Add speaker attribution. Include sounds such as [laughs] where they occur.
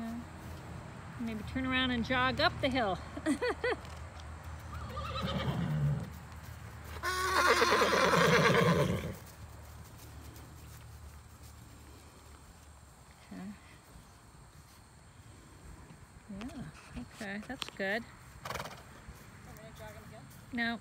Speaker 1: Okay. Maybe turn around and jog up the hill. [laughs] Okay. Yeah, okay, that's good.
Speaker 2: to jog him again.
Speaker 1: No,